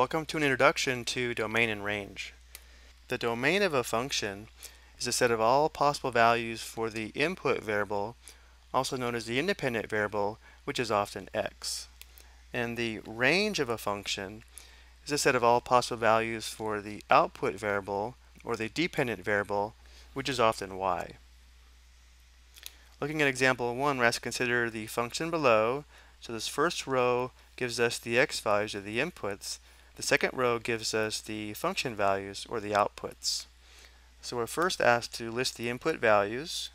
Welcome to an introduction to domain and range. The domain of a function is a set of all possible values for the input variable, also known as the independent variable, which is often x. And the range of a function is a set of all possible values for the output variable, or the dependent variable, which is often y. Looking at example 1, we're asked to consider the function below. So this first row gives us the x values of the inputs, the second row gives us the function values or the outputs. So we're first asked to list the input values,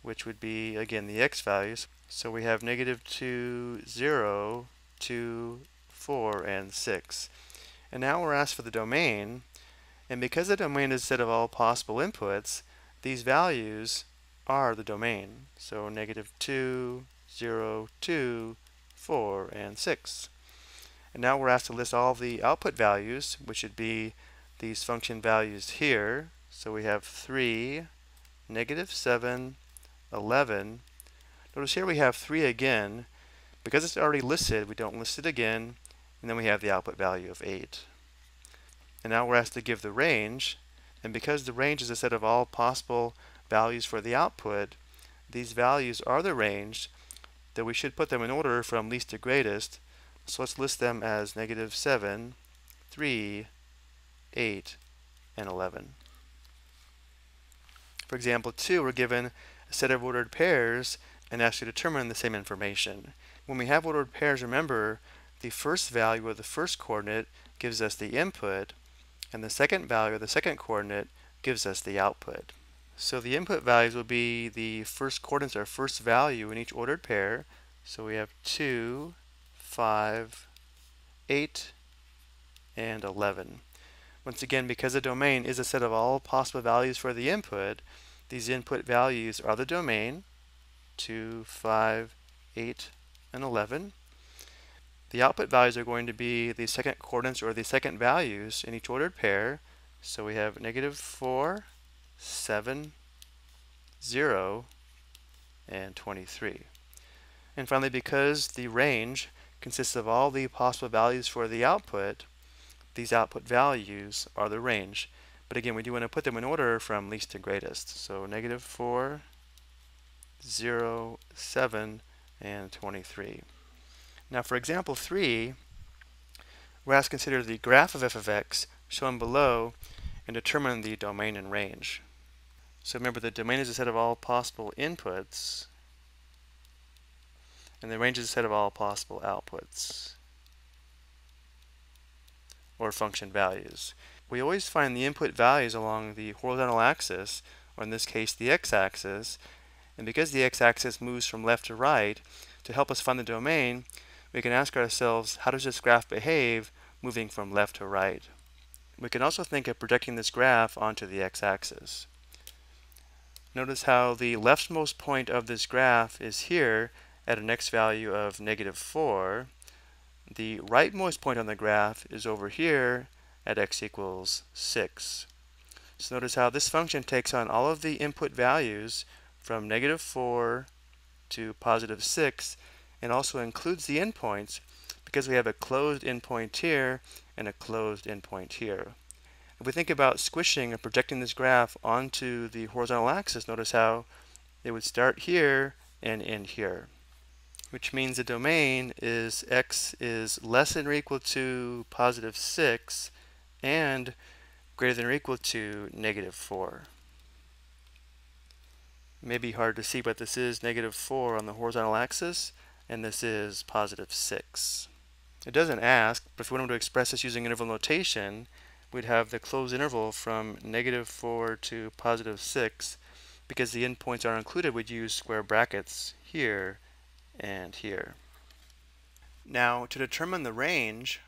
which would be, again, the x values. So we have negative 2, 0, 2, 4, and 6. And now we're asked for the domain. And because the domain is a set of all possible inputs, these values are the domain. So negative 2, 0, 2, 4, and 6. And now we're asked to list all the output values, which would be these function values here. So we have 3, negative 7, 11. Notice here we have 3 again. Because it's already listed, we don't list it again. And then we have the output value of 8. And now we're asked to give the range. And because the range is a set of all possible values for the output, these values are the range, that we should put them in order from least to greatest. So let's list them as negative 7, 3, 8, and 11. For example 2, we're given a set of ordered pairs and asked to determine the same information. When we have ordered pairs, remember, the first value of the first coordinate gives us the input, and the second value of the second coordinate gives us the output. So the input values will be the first coordinates or first value in each ordered pair. So we have 2, 5, 8, and 11. Once again, because the domain is a set of all possible values for the input, these input values are the domain, 2, 5, 8, and 11. The output values are going to be the second coordinates or the second values in each ordered pair. So we have negative 4, 7, 0, and 23. And finally, because the range consists of all the possible values for the output. These output values are the range. But again, we do want to put them in order from least to greatest. So negative 4, 0, 7, and 23. Now for example 3, we're asked to consider the graph of f of x shown below and determine the domain and range. So remember the domain is a set of all possible inputs and the range is a set of all possible outputs or function values. We always find the input values along the horizontal axis, or in this case the x-axis, and because the x-axis moves from left to right, to help us find the domain, we can ask ourselves, how does this graph behave moving from left to right? We can also think of projecting this graph onto the x-axis. Notice how the leftmost point of this graph is here, at an x value of negative 4, the rightmost point on the graph is over here at x equals 6. So notice how this function takes on all of the input values from negative 4 to positive 6 and also includes the endpoints because we have a closed endpoint here and a closed endpoint here. If we think about squishing and projecting this graph onto the horizontal axis, notice how it would start here and end here which means the domain is x is less than or equal to positive 6 and greater than or equal to negative 4. It may be hard to see, but this is negative 4 on the horizontal axis, and this is positive 6. It doesn't ask, but if we wanted to express this using interval notation, we'd have the closed interval from negative 4 to positive 6. Because the endpoints are included, we'd use square brackets here and here. Now, to determine the range,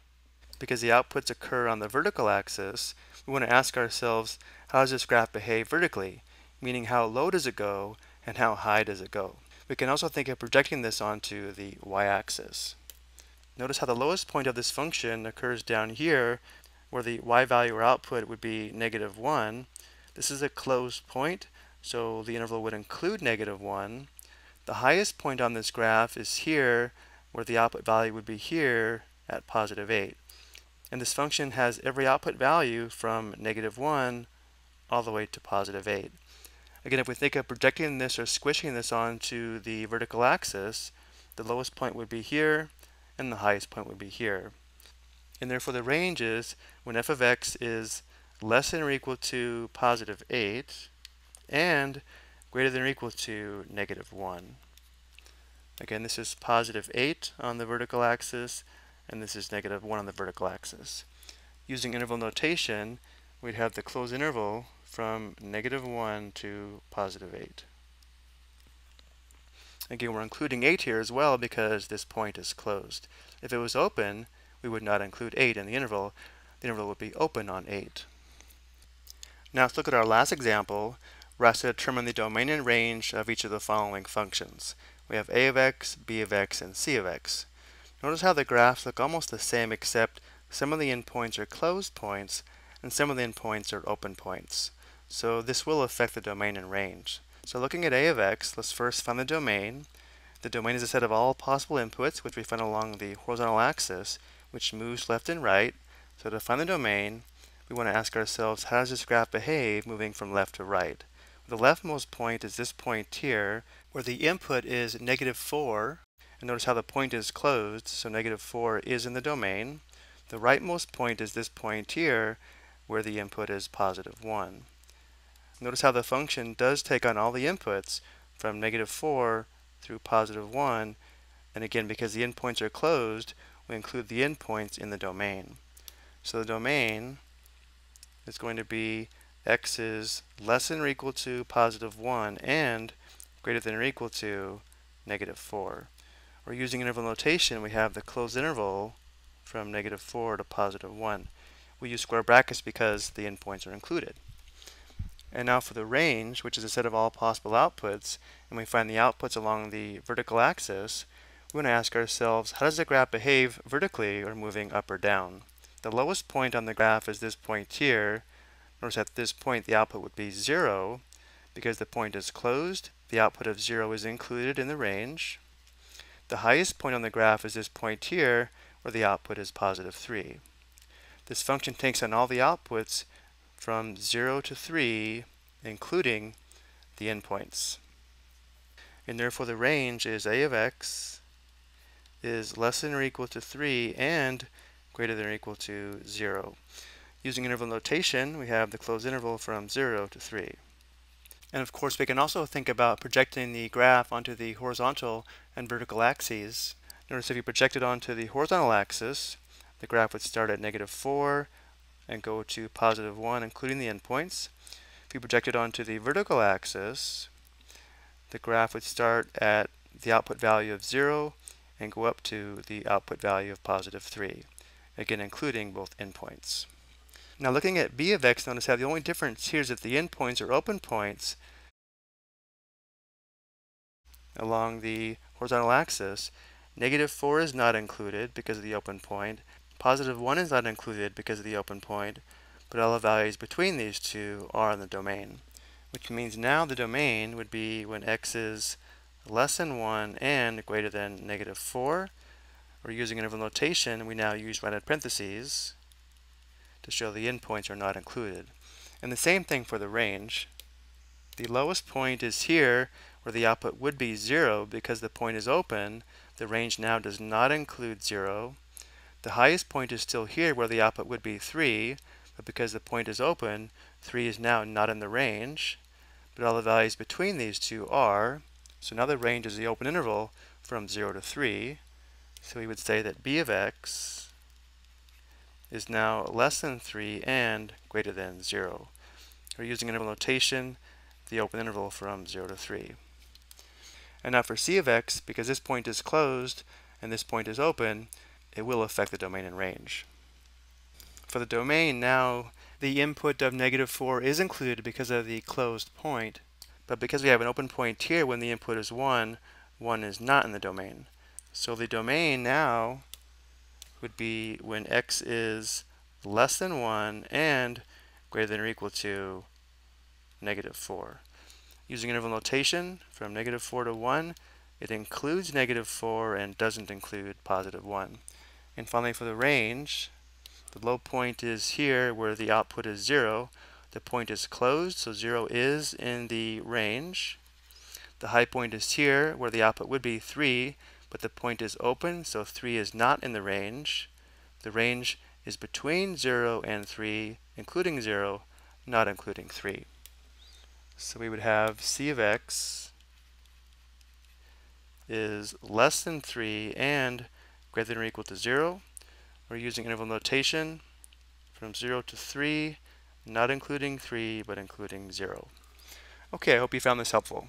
because the outputs occur on the vertical axis, we want to ask ourselves, how does this graph behave vertically? Meaning how low does it go and how high does it go? We can also think of projecting this onto the y-axis. Notice how the lowest point of this function occurs down here, where the y value or output would be negative 1. This is a closed point, so the interval would include negative 1. The highest point on this graph is here, where the output value would be here at positive 8. And this function has every output value from negative 1 all the way to positive 8. Again, if we think of projecting this or squishing this onto the vertical axis, the lowest point would be here, and the highest point would be here. And therefore the range is when f of x is less than or equal to positive 8 and greater than or equal to negative 1. Again, this is positive 8 on the vertical axis, and this is negative 1 on the vertical axis. Using interval notation, we'd have the closed interval from negative 1 to positive 8. Again, we're including 8 here as well because this point is closed. If it was open, we would not include 8 in the interval. The interval would be open on 8. Now let's look at our last example, where asked to determine the domain and range of each of the following functions. We have a of x, b of x, and c of x. Notice how the graphs look almost the same except some of the endpoints are closed points and some of the endpoints are open points. So this will affect the domain and range. So looking at a of x, let's first find the domain. The domain is a set of all possible inputs which we find along the horizontal axis, which moves left and right. So to find the domain, we want to ask ourselves, how does this graph behave moving from left to right? The leftmost point is this point here, where the input is negative 4. And notice how the point is closed, so negative 4 is in the domain. The rightmost point is this point here, where the input is positive 1. Notice how the function does take on all the inputs from negative 4 through positive 1. And again, because the endpoints are closed, we include the endpoints in the domain. So the domain is going to be x is less than or equal to positive 1 and greater than or equal to negative 4. Or using interval notation, we have the closed interval from negative 4 to positive 1. We use square brackets because the endpoints are included. And now for the range, which is a set of all possible outputs, and we find the outputs along the vertical axis, we want to ask ourselves, how does the graph behave vertically or moving up or down? The lowest point on the graph is this point here. Notice at this point the output would be 0. Because the point is closed, the output of 0 is included in the range. The highest point on the graph is this point here, where the output is positive 3. This function takes on all the outputs from 0 to 3, including the endpoints. And therefore the range is a of x is less than or equal to 3 and greater than or equal to 0. Using interval notation, we have the closed interval from 0 to 3. And of course, we can also think about projecting the graph onto the horizontal and vertical axes. Notice if you project it onto the horizontal axis, the graph would start at negative 4, and go to positive 1, including the endpoints. If you project it onto the vertical axis, the graph would start at the output value of 0 and go up to the output value of positive 3, again including both endpoints. Now looking at b of x, notice how the only difference here is that the endpoints are open points along the horizontal axis. Negative 4 is not included because of the open point. Positive 1 is not included because of the open point, but all the values between these two are in the domain, which means now the domain would be when x is less than 1 and greater than negative 4. Or using interval notation, we now use rounded parentheses to show the endpoints are not included. And the same thing for the range. The lowest point is here where the output would be 0 because the point is open. The range now does not include 0. The highest point is still here where the output would be 3, but because the point is open, 3 is now not in the range, but all the values between these two are. So now the range is the open interval from 0 to 3. So we would say that b of x is now less than 3 and greater than 0. We're using interval notation, the open interval from 0 to 3. And now for c of x, because this point is closed and this point is open, it will affect the domain and range. For the domain now, the input of negative 4 is included because of the closed point, but because we have an open point here when the input is 1, 1 is not in the domain. So the domain now would be when x is less than 1 and greater than or equal to negative 4. Using interval notation from negative 4 to 1, it includes negative 4 and doesn't include positive 1. And finally for the range, The low point is here where the output is 0. The point is closed, so 0 is in the range. The high point is here where the output would be 3, but the point is open, so 3 is not in the range. The range is between 0 and 3, including 0, not including 3. So we would have c of x is less than 3 and greater than or equal to 0. We're using interval notation from 0 to 3, not including 3, but including 0. Okay, I hope you found this helpful.